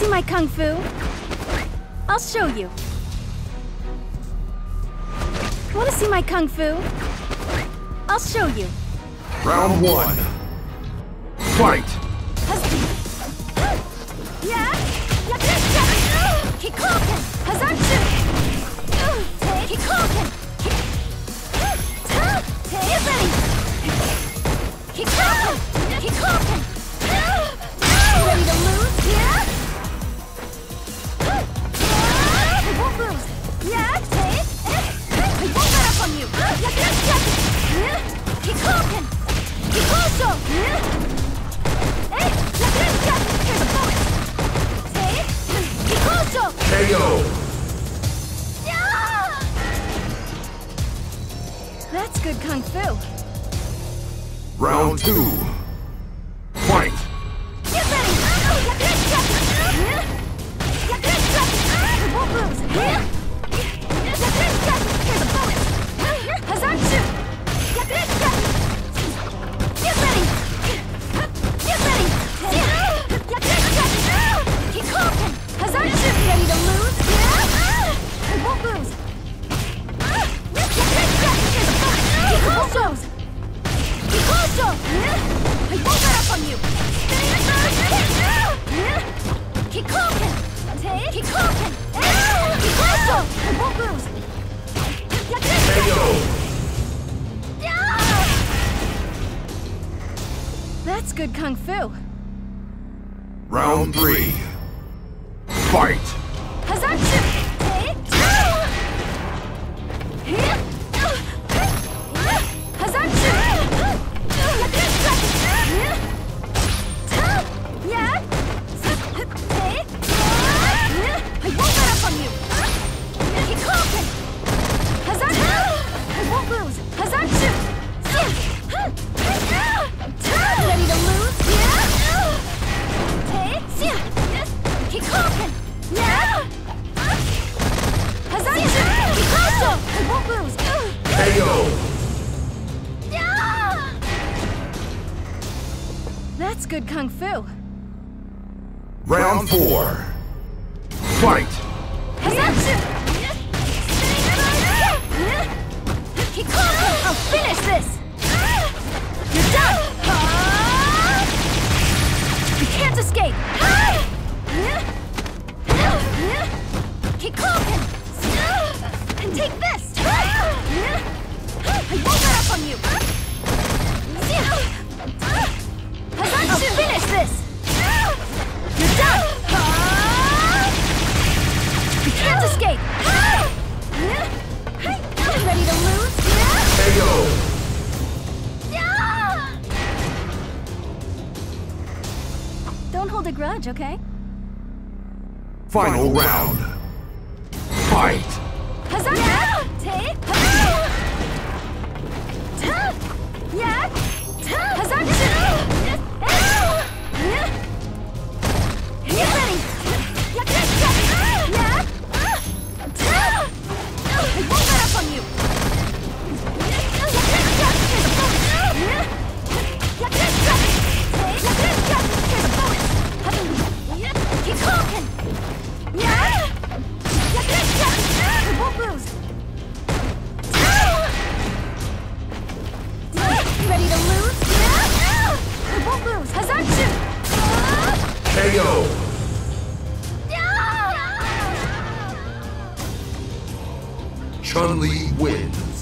see my kung fu? I'll show you. Wanna see my kung fu? I'll show you. Round one. Fight! Yeah! Kikoken! Kikoken! Kikoken! Kikoken! Kikoken! That's good kung fu. Round two. I won't let up on you! Kikoken! Kikoken! Kikosho! I won't lose! That's good kung fu. Round three. Fight! KO! That's good kung fu. Round four. Fight! I'll finish this! Don't hold a grudge, okay? Final round. Fight! Hazanshu! Ready to lose? I won't lose! Hazanshu! KO! Chun-Li wins.